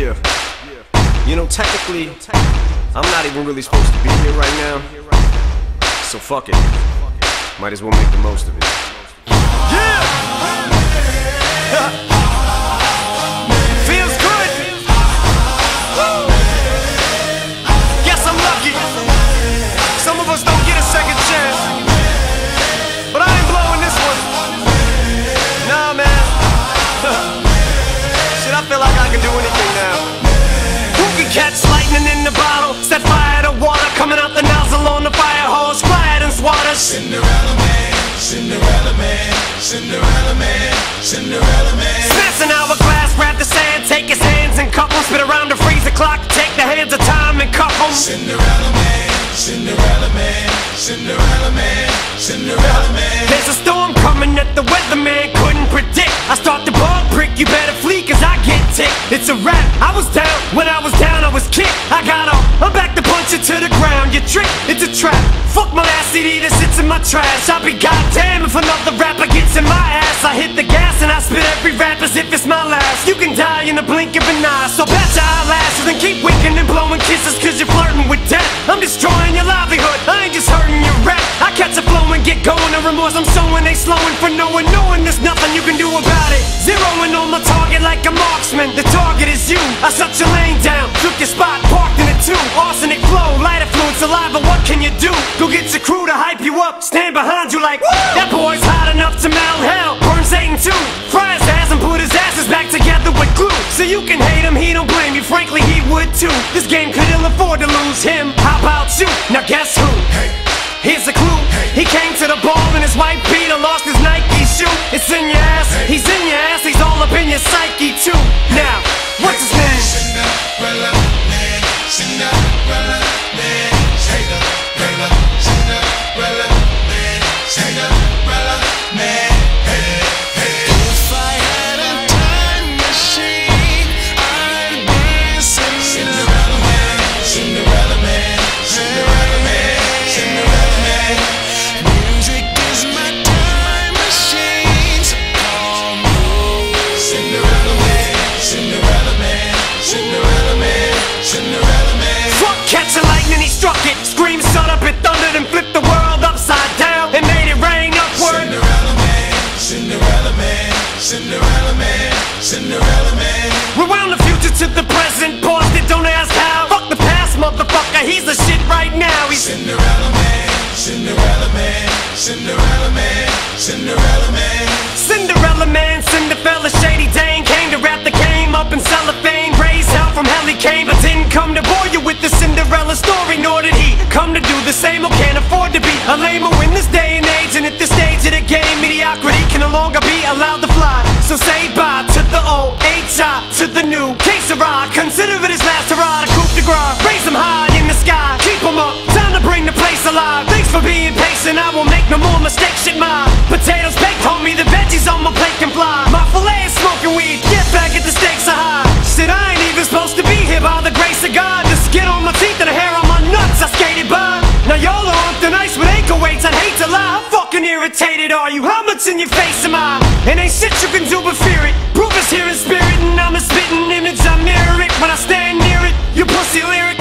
Yeah. You know, technically, I'm not even really supposed to be here right now. So fuck it. Might as well make the most of it. Yeah! In the bottle? Set fire to water coming out the nozzle on the fire hose. Quiet and swatter. Cinderella man, Cinderella man, Cinderella man, Cinderella man. Smash an hourglass, grab the sand, take his hands and cup 'em. Spit around to freeze the clock, take the hands of time and cuff 'em. Cinderella man, Cinderella man, Cinderella man, Cinderella man. There's a storm coming that the weatherman couldn't predict. I start the ball prick, you better flee, cause I get ticked. It's a rap. I was down, when I was down, I was kicked. I got up, I'm back to punch you to the ground. You trick, it's a trap. Fuck my last CD that sits in my trash. I'll be goddamn if another rapper gets in my ass. I hit the gas and I spit every rap as if it's my last. You can die in a blink of an eye, so bat your eyelashes and keep winking and blowing kisses cause you're flirting with death. I'm destroying your livelihood, I ain't just hurting your rap. I catch a flow and get going, the remorse I'm showing, Ain't slowing for no one, you. I shut your lane down, took your spot, parked in it too. Arsenic flow, lighter fluid, saliva, what can you do? Go get your crew to hype you up, stand behind you like, that boy's hot enough to melt hell. Burn Satan too, fry his ass and put his asses back together with glue. So you can hate him, he don't blame you, frankly he would too. This game could ill afford to lose him. How about you? Now guess who? Here's a clue. He came to the ball in his white Peter, lost his Nike shoe. It's in your ass, he's in your ass, he's all up in your psyche too. Now, to the present, paused it, don't ask how. Fuck the past, motherfucker, he's the shit right now. He's Cinderella man, Cinderella man, Cinderella man, Cinderella man. Cinderella man, Cinderella shady Dane came to rap the game up in cellophane. Raised hell from hell he came, but didn't come to bore you with the Cinderella story. Nor did he come to do the same or can't afford to be a lamer in this day and age. And at this stage of the game, mediocrity can no longer be allowed to fly. So say bye the H.I. to the new K-Sarah. Consider it his last hurrah to de grace. Raise him high in the sky, keep him up. Time to bring the place alive. Thanks for being patient, I won't make no more mistakes. Shit, my potatoes baked, homie. The veggies on my plate can fly. My fillet is smoking weed. Get back at the stakes are high. Shit, I ain't even supposed to be here by the grace of God. The skin on my teeth and the hair on my nuts, I skated by. Now y'all are on thin ice with ankle weights. I'd hate to lie. How fucking irritated are you? How much in your face am I? And ain't shit you can do but fear it. Proof in spirit, and I'm a spitting image. I mirror it when I stand near it. You pussy lyric,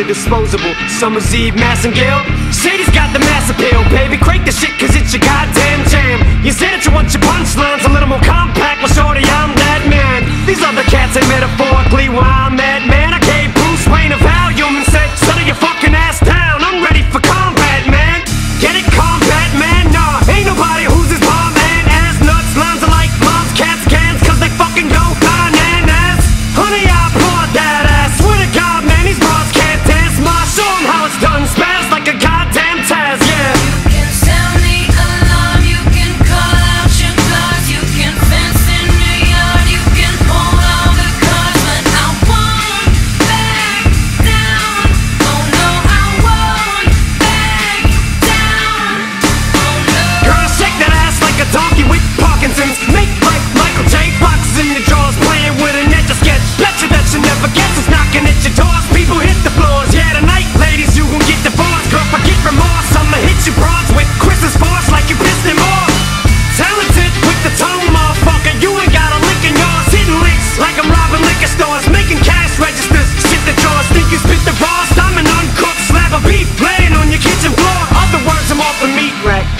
the disposable. Summer's Eve, Massengill. Shady's got the mass appeal, baby. Crank the shit, cause it's your goddamn jam. You said that you want your punchlines a little more compact. Well, shorty, I'm that man. These other cats ain't metaphorically why I'm at. the meat rack.